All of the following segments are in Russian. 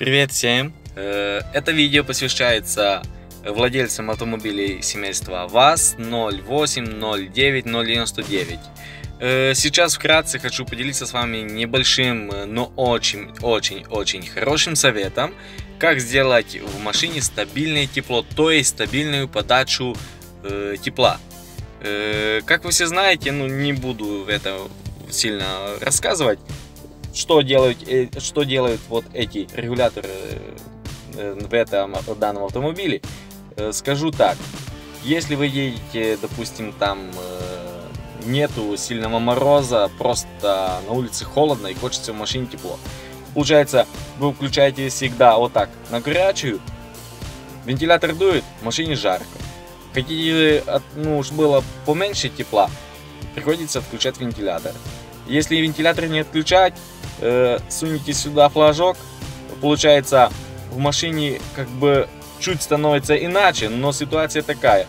Привет всем! Э, Это видео посвящается владельцам автомобилей семейства ВАЗ 0809099. Э, Сейчас вкратце хочу поделиться с вами небольшим, э, но очень-очень-очень хорошим советом, как сделать в машине стабильное тепло, то есть стабильную подачу тепла. Как вы все знаете, ну не буду это сильно рассказывать, что делают, э, что делают вот эти регуляторы э, в этом данном автомобиле. Э, Скажу так, если вы едете, допустим, там э, нету сильного мороза, просто на улице холодно и хочется в машине тепло. Получается, вы включаете всегда вот так на горячую, вентилятор дует, в машине жарко. Хотите, от- ну, чтобы было поменьше тепла, приходится отключать вентилятор. Если вентилятор не отключать, э, сунете сюда флажок, получается в машине как бы чуть становится иначе, но ситуация такая.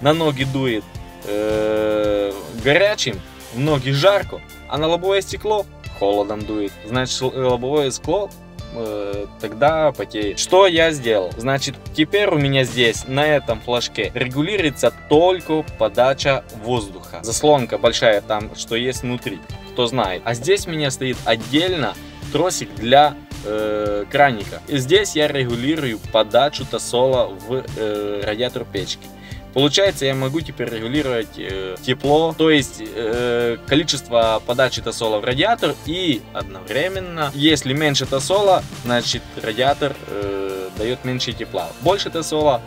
На ноги дует э, горячим, в ноги жарко, а на лобовое стекло холодом дует. Значит, лобовое стекло э, тогда потеет. Что я сделал? Значит, теперь у меня здесь на этом флажке регулируется только подача воздуха. Заслонка большая там, что есть внутри, кто знает. А здесь у меня стоит отдельно тросик для э, краника. И здесь я регулирую подачу тосола в э, радиатор печки. Получается, я могу теперь регулировать э, тепло, то есть э, количество подачи тосола в радиатор и одновременно, если меньше тосола, значит радиатор э, дает меньше тепла. Больше тосола,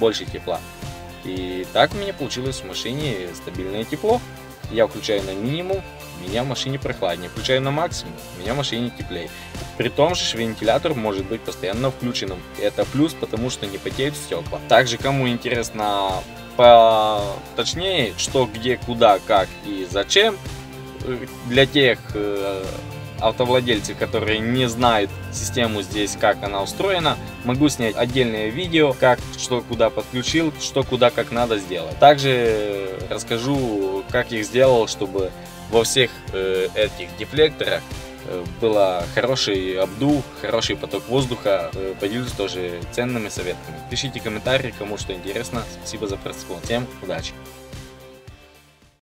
больше тепла. И так у меня получилось в машине стабильное тепло. Я включаю на минимум, меня в машине прохладнее. Включаю на максимум, меня в машине теплее. При том же вентилятор может быть постоянно включенным. Это плюс, потому что не потеют стекла. Также, кому интересно точнее, что, где, куда, как и зачем, э, для тех э, автовладельцев, которые не знают систему здесь, как она устроена, могу снять отдельное видео, как, что, куда подключил, что, куда, как надо сделать. Также расскажу, как их сделал, чтобы во всех э, этих дефлекторах э, было хороший обдув, хороший поток воздуха. Э, Поделюсь тоже ценными советами. Пишите комментарии, кому что интересно. Спасибо за просмотр. Всем удачи!